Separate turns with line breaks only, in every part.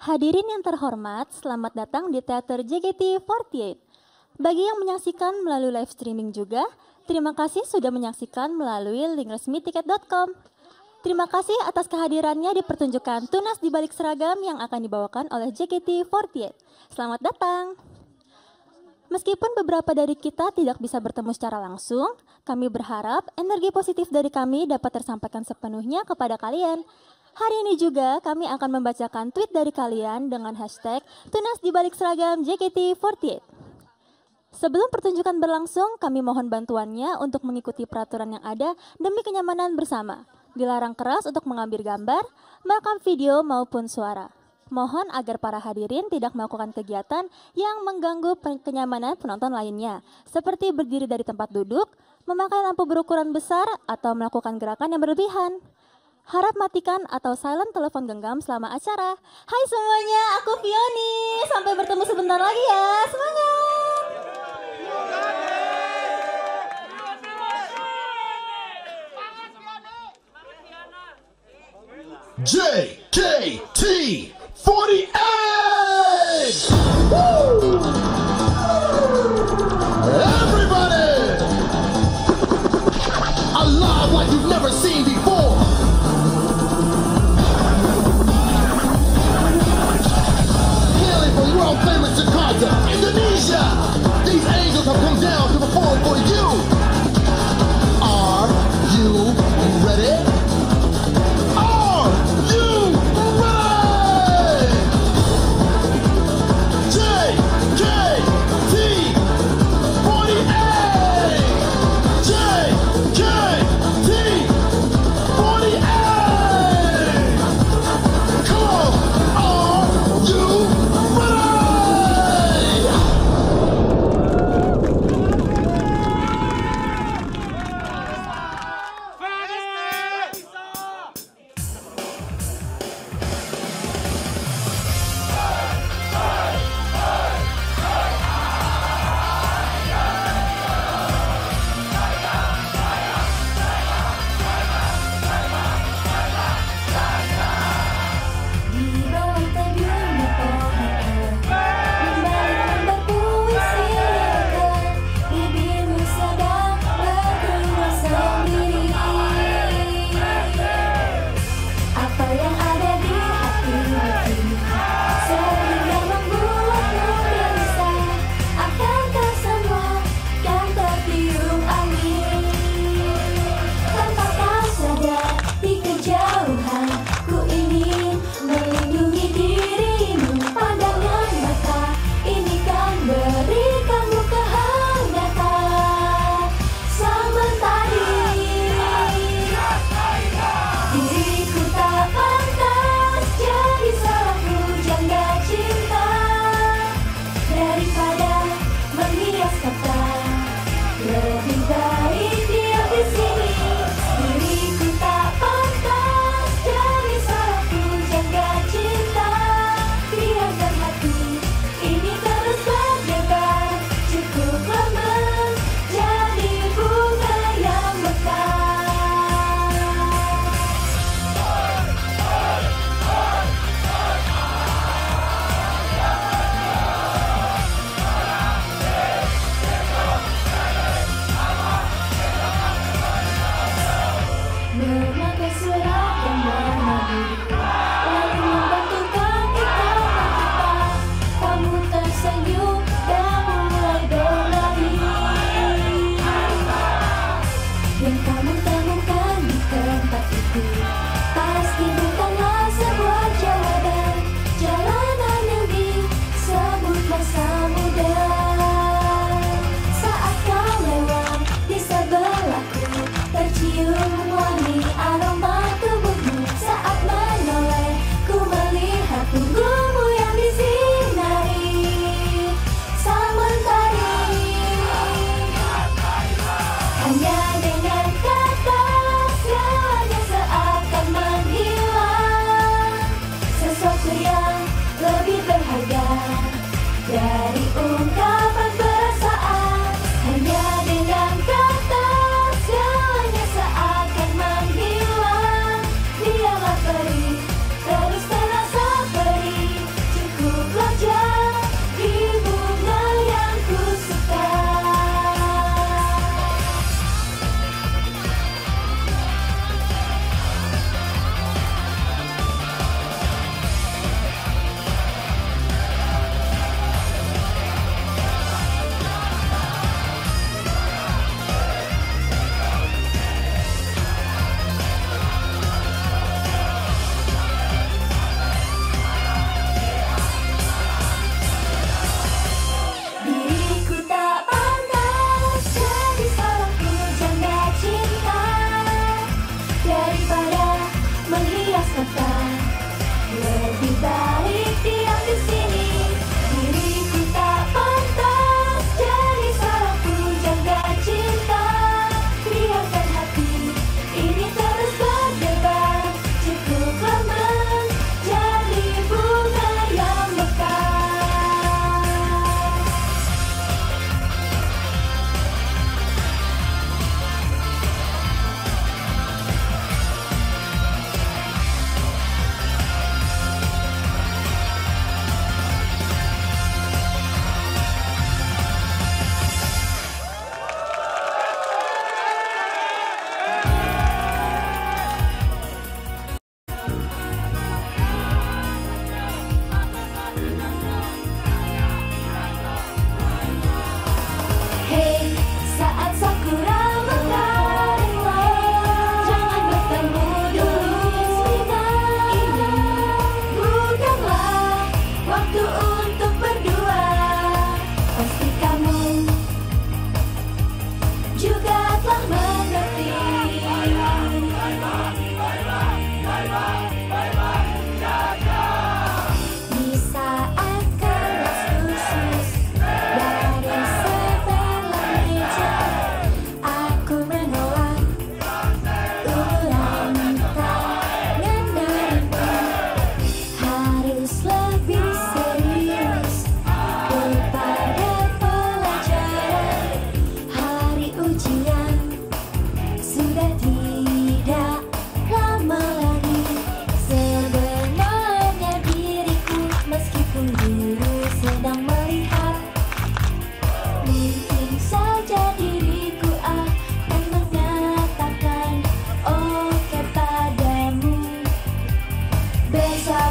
Hadirin yang terhormat, selamat datang di Teater JGT48. Bagi yang menyaksikan melalui live streaming juga, terima kasih sudah menyaksikan melalui link resmi tiket.com. Terima kasih atas kehadirannya di pertunjukan Tunas di balik seragam yang akan dibawakan oleh JKT48. Selamat datang. Meskipun beberapa dari kita tidak bisa bertemu secara langsung, kami berharap energi positif dari kami dapat tersampaikan sepenuhnya kepada kalian. Hari ini juga kami akan membacakan tweet dari kalian dengan hashtag Tunas di balik seragam JKT48. Sebelum pertunjukan berlangsung, kami mohon bantuannya untuk mengikuti peraturan yang ada demi kenyamanan bersama. Dilarang keras untuk mengambil gambar, merekam video maupun suara. Mohon agar para hadirin tidak melakukan kegiatan yang mengganggu kenyamanan penonton lainnya, seperti berdiri dari tempat duduk, memakai lampu berukuran besar, atau melakukan gerakan yang berlebihan. Harap matikan atau silent telepon genggam selama acara. Hai semuanya, aku Fioni. Sampai bertemu sebentar lagi ya. Semangat!
JKT 48!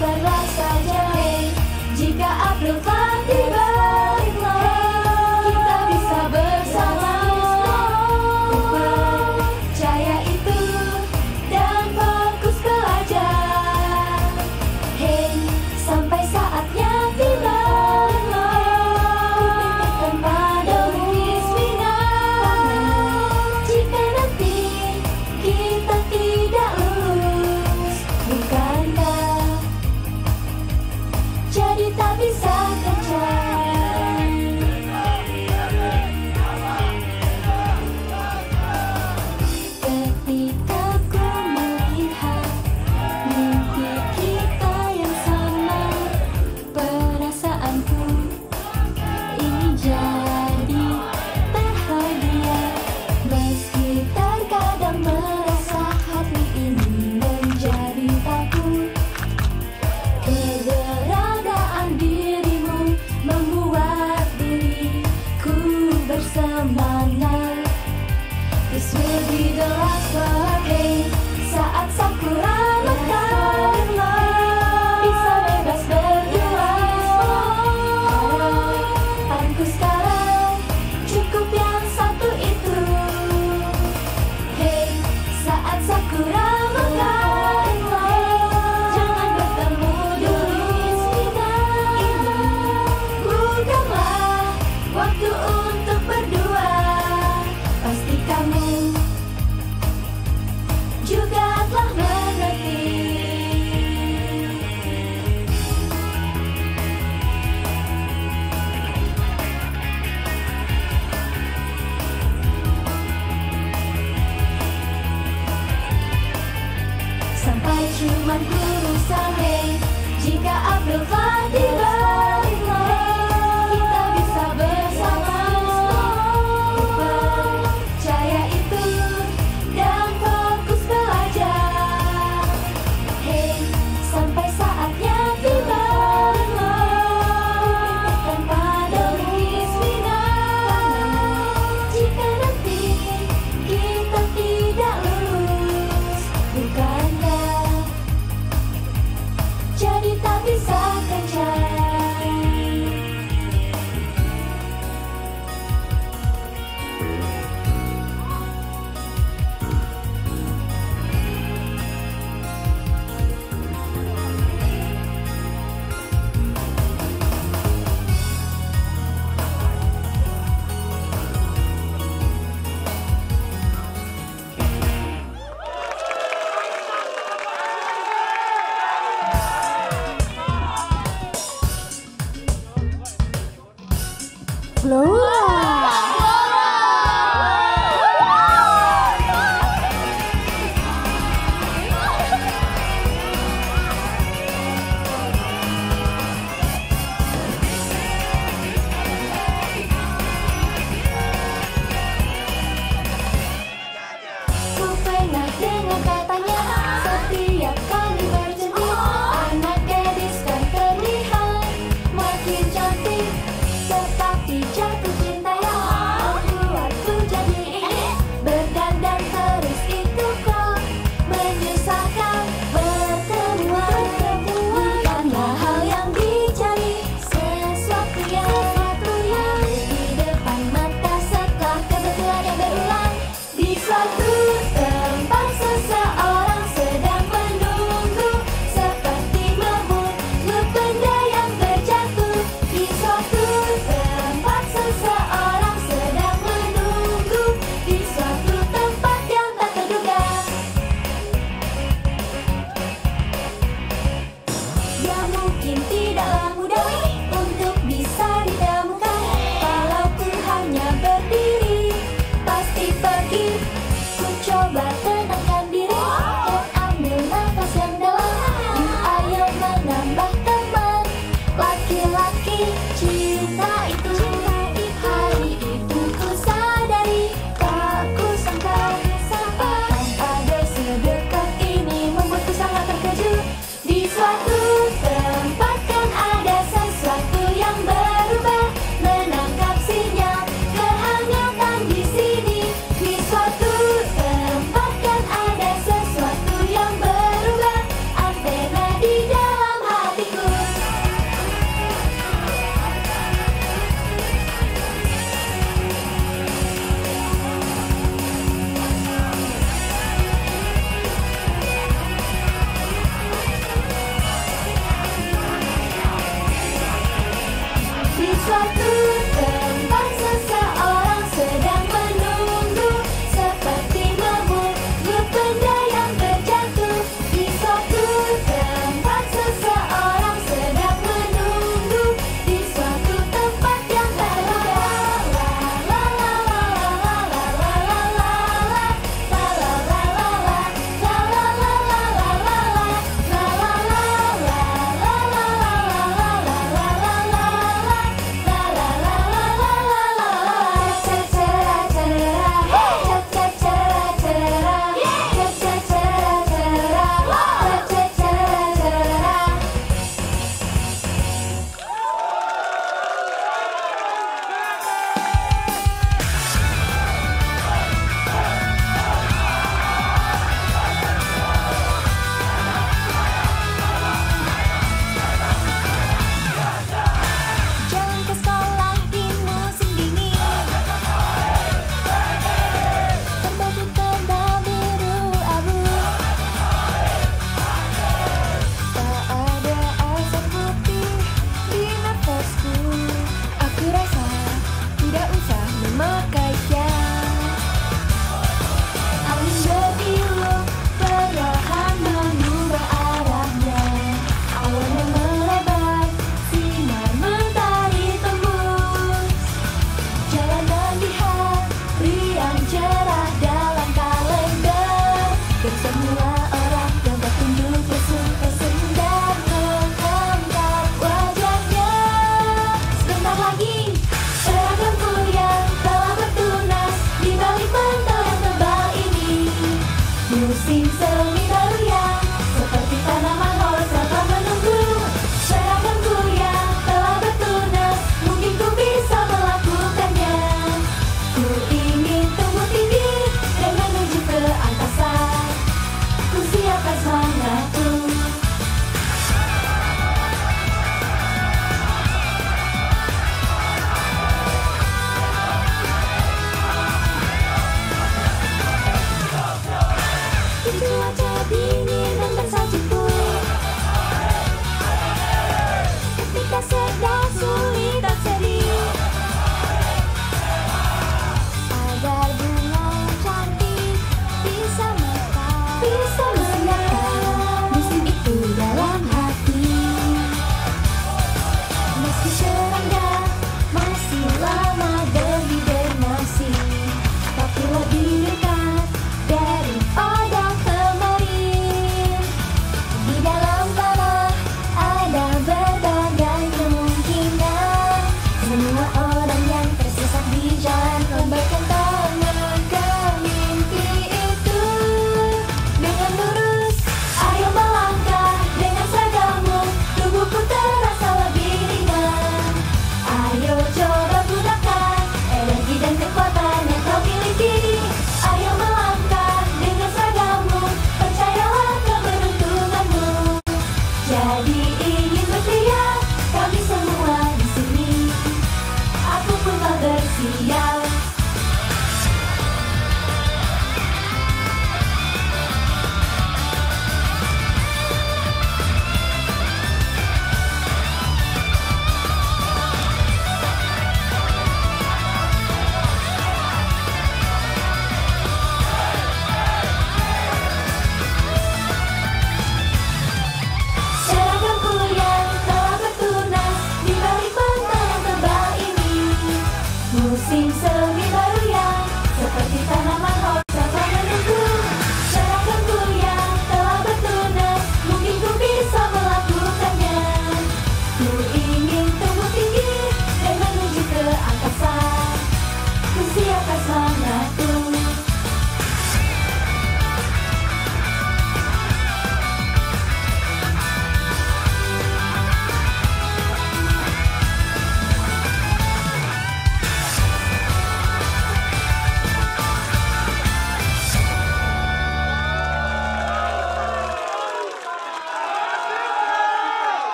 verdad.